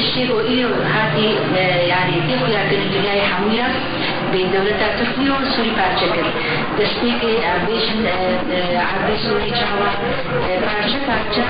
تشتري وإيه هذه يعني تقول لك الدنيا حميرة بين دولتا تركيا وسوري بارچكر دستيك عبيشن عبي سوري جاوا بارچة بارچة دشتي بندقي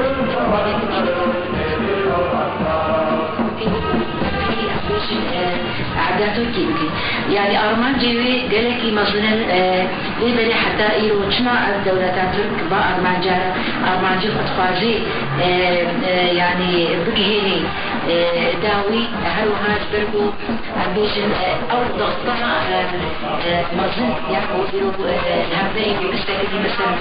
عادات تركي يعني أرمان جيوي قالك مثلا لبري حتى إيرو شما الدولة ترك با أرمان جارة أرمان جو أطفازي يعني بكهيني داوي هلوها بركو بيجن أو ضغطها مظن يعني إيرو الهمدين بمستقلي مثلا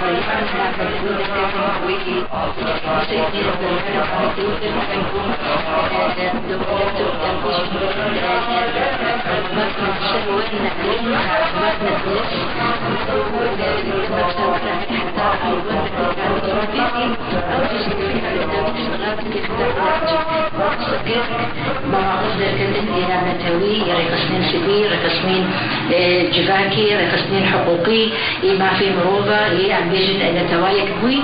فريقان لا فريقون الكافي ويكي سيدي مواقف إلى متوي رقصنين سبيل رقصنين جفاكي رقصنين حقوقي ما في مروبة عم بيجن نتوايك بوي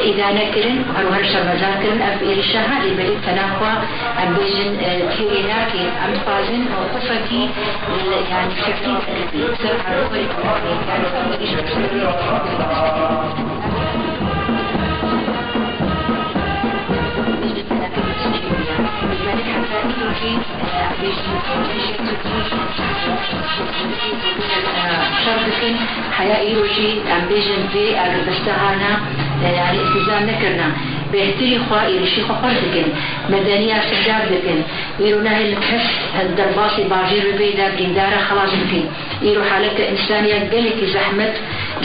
إذا نكرن أو هرشا مزاكرن أف إرشاها لبلد تناقوا عم بيجن تيريناكي أم فازن أو قفتي يعني شكلي سر عروقي يعني فمديش شرطكن حياة إيروجي أم بيجن في أربستهانا يعني التزام نكرنا. بيهتري خوائي لشي خفرتكن مدنية سجاب دكن. إيرو نهي الكحس الدرباسي باجير بيدا بلندارة خلاص بكن إيرو حالك إنسانية قلك زحمة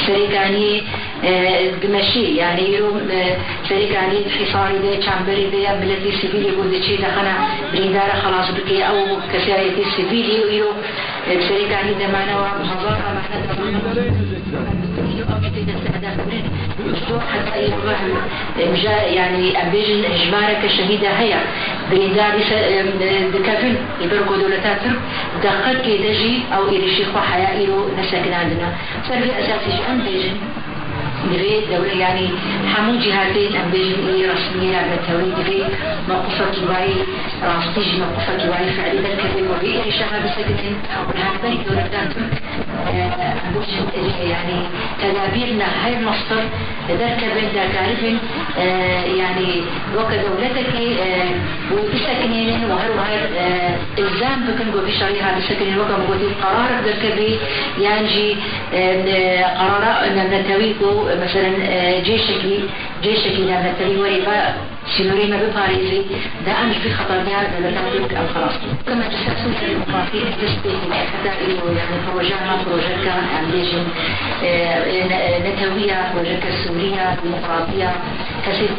سريكاني بمشي. يعني إيرو سريكاني حصاري دي چامبري دي بلدي سبيلي يقول دي چي دخنا بلندارة خلاص بكي. أو كسائي سبيلي وإيرو سريكاني دمانا ومحضر حتى يعني أبيجن إجبارك الشهيدة هي بريداري دكافن يبرقوا دولتات دقت كيدجي أو إلي شيخ حياة إلو نسكن عندنا. سبب أساسي شو بيجن دبي دولة يعني حمو جهاتين. أم بيجن رسمية بتوي دبي موقفك واي راستيج موقفك واي فعلي بالكذب وبي شغل بسكتين وهذا دولتان يعني تدابيرنا هاي المصدر ذاك بدا تعرفين يعني وكدولتك وبسكنين وهرو هاي إلزام بكن جو بشريها بسكنين وكم قلت قرار ذاك بي؟ ينجي قرار نتويكو مثلا جيشكي جيشكي نتوي ما بباريزي ده أمش في خطر ده ده ده أو خلاص. كما في الديمقراطية حتى إنه يعني بروجانا بروجكا عمليجن نتوية سوريا ديمقراطية كثير